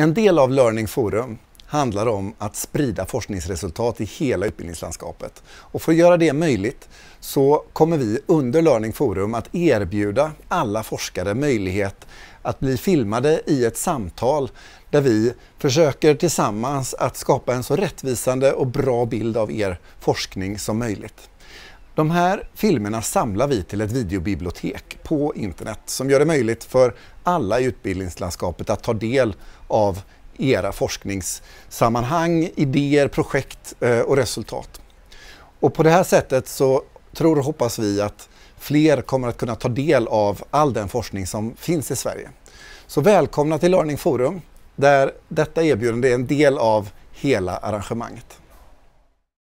En del av Learning Forum handlar om att sprida forskningsresultat i hela utbildningslandskapet. Och för att göra det möjligt så kommer vi under Learning Forum att erbjuda alla forskare möjlighet att bli filmade i ett samtal där vi försöker tillsammans att skapa en så rättvisande och bra bild av er forskning som möjligt. De här filmerna samlar vi till ett videobibliotek på internet som gör det möjligt för alla i utbildningslandskapet att ta del av era forskningssammanhang, idéer, projekt eh, och resultat. Och på det här sättet så tror och hoppas vi att fler kommer att kunna ta del av all den forskning som finns i Sverige. Så välkomna till Learning Forum där detta erbjudande är en del av hela arrangemanget.